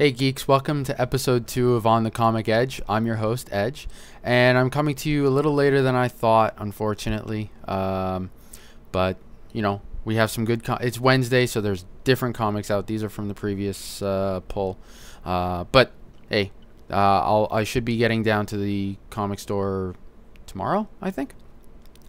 Hey geeks, welcome to episode 2 of On the Comic Edge. I'm your host, Edge, and I'm coming to you a little later than I thought, unfortunately. Um, but, you know, we have some good. it's Wednesday, so there's different comics out. These are from the previous uh, pull. Uh, but, hey, uh, I'll, I should be getting down to the comic store tomorrow, I think.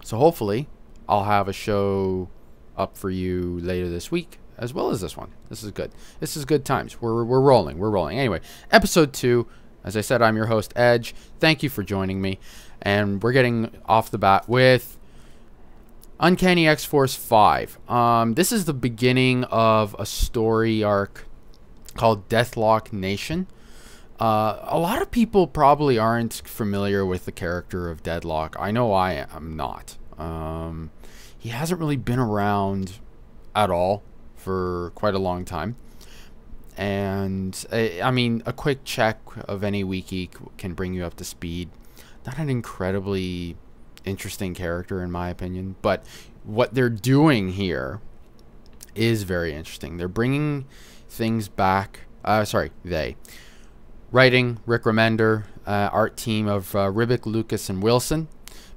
So hopefully, I'll have a show up for you later this week as well as this one. This is good. This is good times. We're, we're rolling. We're rolling. Anyway, episode two. As I said, I'm your host, Edge. Thank you for joining me. And we're getting off the bat with Uncanny X Force 5. Um, this is the beginning of a story arc called Deathlok Nation. Uh, a lot of people probably aren't familiar with the character of Deathlok. I know I am not. Um, he hasn't really been around at all for quite a long time. And I, I mean, a quick check of any wiki can bring you up to speed. Not an incredibly interesting character, in my opinion, but what they're doing here is very interesting. They're bringing things back. Uh, sorry, they. Writing, Rick Remender, uh, art team of uh, Ribic, Lucas, and Wilson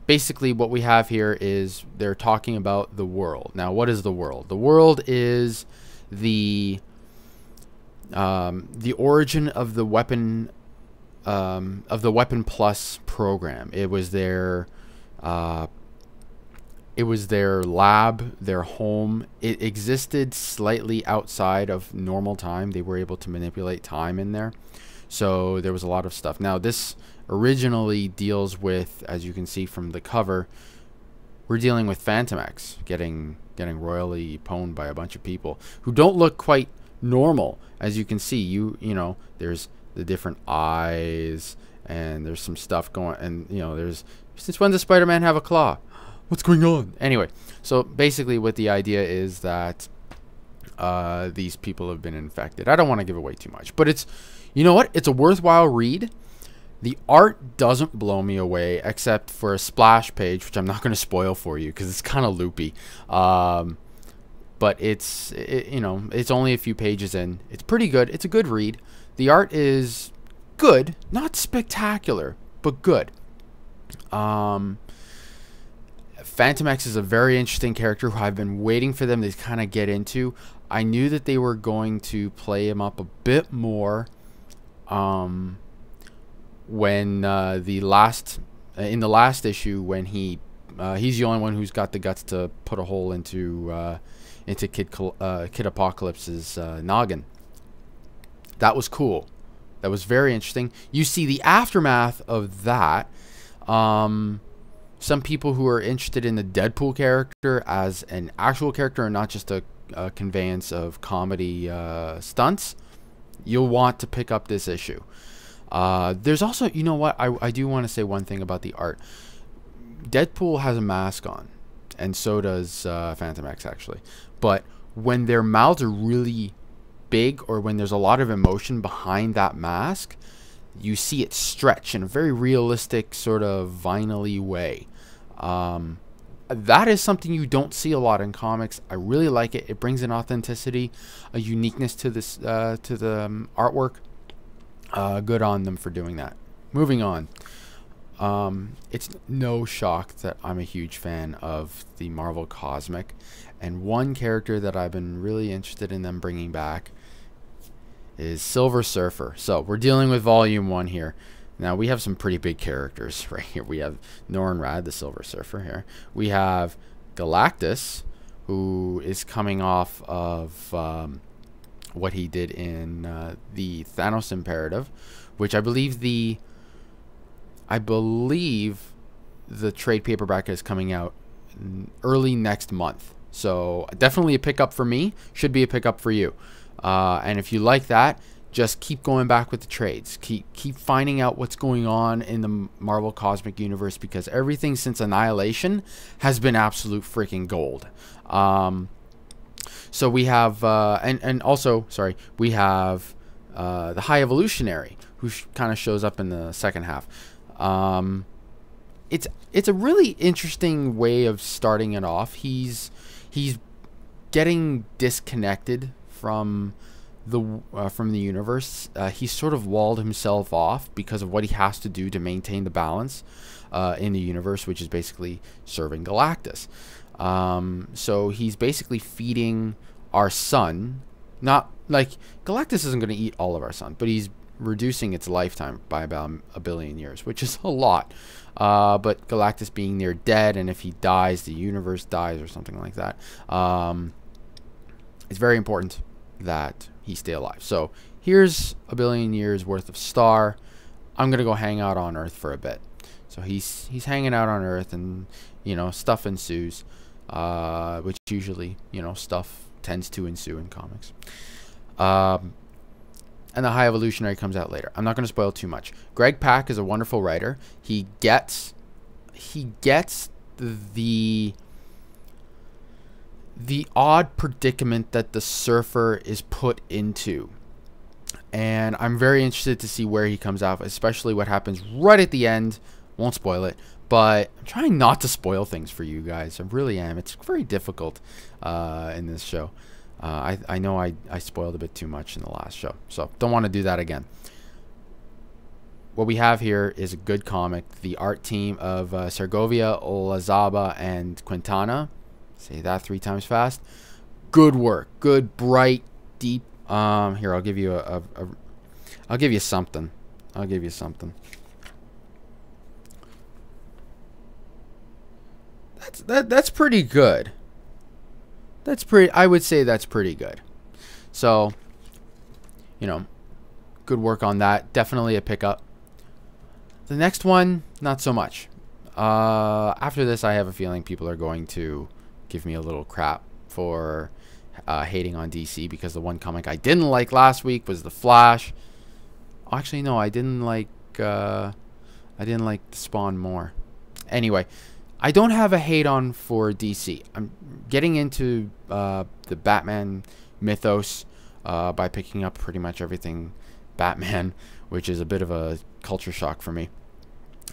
basically what we have here is they're talking about the world. Now, what is the world? The world is the um, the origin of the weapon um, of the Weapon Plus program. It was their uh, it was their lab, their home. It existed slightly outside of normal time. They were able to manipulate time in there. So there was a lot of stuff. Now this originally deals with, as you can see from the cover, we're dealing with Fantomex getting getting royally pwned by a bunch of people who don't look quite normal. As you can see, you you know, there's the different eyes and there's some stuff going and you know, there's since when does Spider-Man have a claw? What's going on? Anyway, so basically what the idea is that uh, these people have been infected. I don't want to give away too much, but it's you know what? It's a worthwhile read. The art doesn't blow me away, except for a splash page, which I'm not going to spoil for you because it's kind of loopy. Um, but it's it, you know it's only a few pages in. It's pretty good. It's a good read. The art is good, not spectacular, but good. Um, X is a very interesting character who I've been waiting for them to kind of get into. I knew that they were going to play him up a bit more. Um, when uh, the last uh, in the last issue when he uh, he's the only one who's got the guts to put a hole into uh, into Kid uh, Kid Apocalypse's uh, noggin. That was cool. That was very interesting. You see the aftermath of that. Um, some people who are interested in the Deadpool character as an actual character and not just a, a conveyance of comedy stunts, you'll want to pick up this issue. Uh, there's also, you know what? I, I do want to say one thing about the art. Deadpool has a mask on, and so does uh, X, actually. But when their mouths are really big or when there's a lot of emotion behind that mask, you see it stretch in a very realistic, sort of vinyl way. Um, that is something you don't see a lot in comics. I really like it. It brings an authenticity, a uniqueness to this uh, to the um, artwork uh, good on them for doing that. Moving on. Um, it's no shock that I'm a huge fan of the Marvel Cosmic. And one character that I've been really interested in them bringing back is Silver Surfer. So we're dealing with Volume 1 here. Now we have some pretty big characters right here. We have Norrin Radd, the Silver Surfer here. We have Galactus, who is coming off of um, what he did in uh, the Thanos Imperative, which I believe the I believe the trade paperback is coming out early next month. So definitely a pickup for me. Should be a pickup for you. Uh, and if you like that, just keep going back with the trades. Keep keep finding out what's going on in the Marvel Cosmic Universe because everything since Annihilation has been absolute freaking gold. Um, so we have, uh, and, and also, sorry, we have uh, the High Evolutionary, who kind of shows up in the second half. Um, it's it's a really interesting way of starting it off. He's he's getting disconnected from the uh, from the universe. Uh, he's sort of walled himself off because of what he has to do to maintain the balance uh, in the universe, which is basically serving Galactus. Um, so he's basically feeding our sun. Not like Galactus isn't going to eat all of our sun, but he's reducing its lifetime by about a billion years, which is a lot. Uh, but Galactus being near dead, and if he dies, the universe dies or something like that. Um, it's very important that he stay alive. So here's a billion years worth of star. I'm gonna go hang out on Earth for a bit. So he's he's hanging out on Earth, and you know stuff ensues, uh, which usually you know stuff tends to ensue in comics. Um, and the High Evolutionary comes out later. I'm not going to spoil too much. Greg Pak is a wonderful writer. He gets he gets the the odd predicament that the surfer is put into. And I'm very interested to see where he comes out, especially what happens right at the end. Won't spoil it, but I'm trying not to spoil things for you guys. I really am. It's very difficult uh, in this show. Uh, I, I know I, I spoiled a bit too much in the last show, so don't want to do that again. What we have here is a good comic. The art team of uh, Segovia, Olazaba, and Quintana Say that three times fast. Good work. Good, bright, deep. Um, here, I'll give you a, a, a I'll give you something. I'll give you something. That that's pretty good. That's pretty I would say that's pretty good. So, you know, good work on that. Definitely a pickup. The next one, not so much. Uh, after this, I have a feeling people are going to give me a little crap for uh, hating on DC because the one comic I didn't like last week was The Flash. Actually, no, I didn't like. Uh, I didn't like Spawn more. Anyway, I don't have a hate on for DC. I'm getting into uh, the Batman mythos uh, by picking up pretty much everything Batman, which is a bit of a culture shock for me.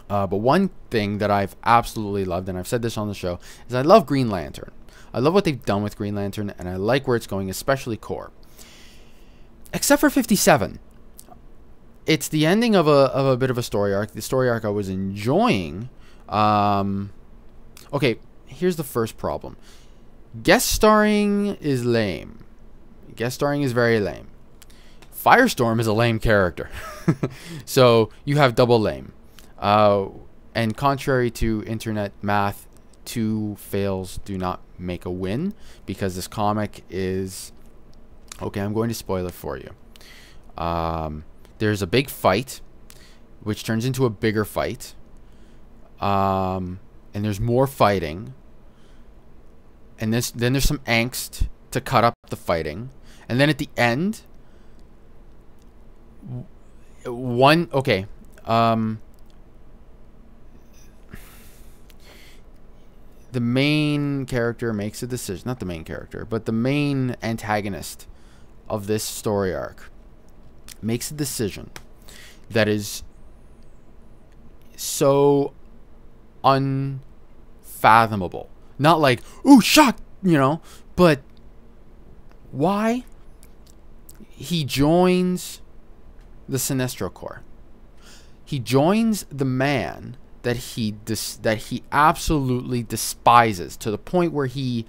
Uh, but one thing that I've absolutely loved, and I've said this on the show, is I love Green Lantern. I love what they've done with Green Lantern, and I like where it's going, especially Corps. Except for 57. It's the ending of a, of a bit of a story arc. The story arc I was enjoying. Um, okay, here's the first problem. Guest starring is lame. Guest starring is very lame. Firestorm is a lame character. so you have double lame. Uh, and contrary to internet math, two fails do not make a win because this comic is okay. I'm going to spoil it for you. Um, there's a big fight, which turns into a bigger fight, um, and there's more fighting, and this then there's some angst to cut up the fighting, and then at the end, one okay. Um, the main character makes a decision, not the main character, but the main antagonist of this story arc makes a decision that is so unfathomable. Not like, ooh, shock, you know, but why he joins the Sinestro Corps. He joins the man that he that he absolutely despises to the point where he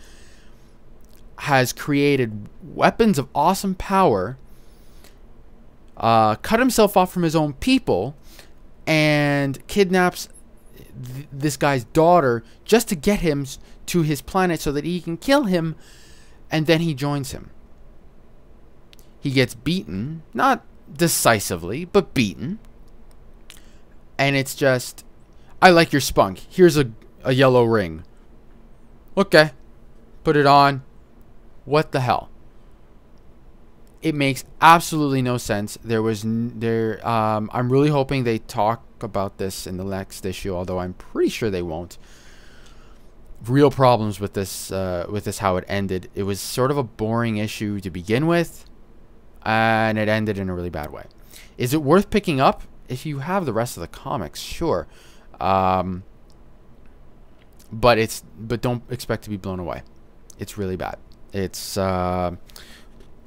has created weapons of awesome power, uh, cut himself off from his own people, and kidnaps th- this guy's daughter just to get him to his planet so that he can kill him, and then he joins him. He gets beaten, not decisively, but beaten. And it's just I like your spunk. Here's a, a yellow ring. Okay. Put it on. What the hell? It makes absolutely no sense. There was there um I'm really hoping they talk about this in the next issue, although I'm pretty sure they won't. Real problems with this uh, with this how it ended. It was sort of a boring issue to begin with, and it ended in a really bad way. Is it worth picking up? If you have the rest of the comics, sure. Um, but it's but don't expect to be blown away. It's really bad. It's uh,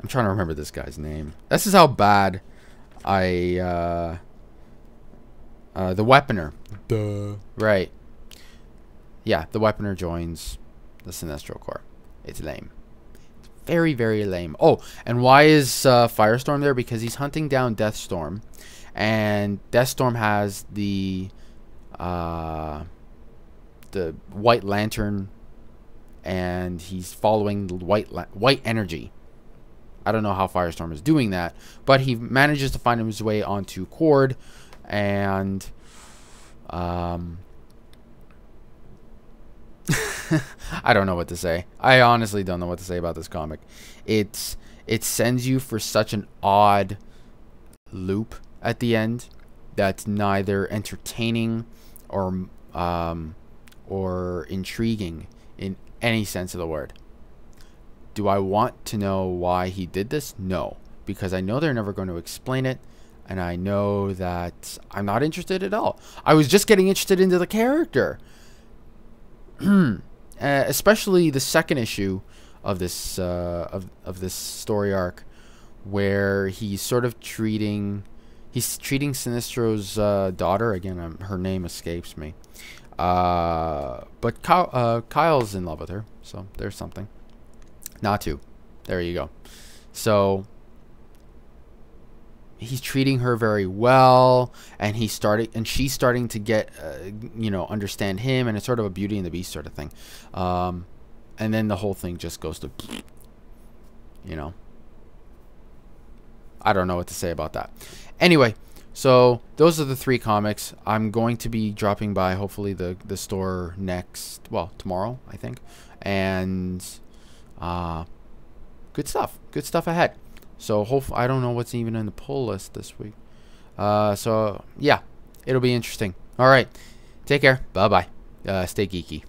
I'm trying to remember this guy's name. This is how bad I uh, uh, the weaponer. Duh. Right. Yeah, the weaponer joins the Sinestro Corps. It's lame. It's very, very lame. Oh, and why is uh, Firestorm there? Because he's hunting down Deathstorm, and Deathstorm has the uh, the White Lantern, and he's following the white white energy. I don't know how Firestorm is doing that, but he manages to find his way onto Qward, and um, I don't know what to say. I honestly don't know what to say about this comic. It's it sends you for such an odd loop at the end that's neither entertaining or um, or intriguing in any sense of the word. Do I want to know why he did this? No, because I know they're never going to explain it and I know that I'm not interested at all. I was just getting interested into the character. uh, especially the second issue of this uh, of of this story arc, where he's sort of treating he's treating Sinestro's uh, daughter again. Um, her name escapes me, uh, but Kyle, uh, Kyle's in love with her, so there's something. Natu, there you go. So he's treating her very well and he's starting and she's starting to get uh, you know understand him and it's sort of a beauty and the beast sort of thing. Um, and then the whole thing just goes to you know. I don't know what to say about that. Anyway so those are the three comics. I'm going to be dropping by hopefully the the store next well tomorrow i think. And uh good stuff good stuff ahead so hope I don't know what's even in the pull list this week. Uh, so yeah, it'll be interesting. All right, take care. Bye bye. Uh, stay geeky.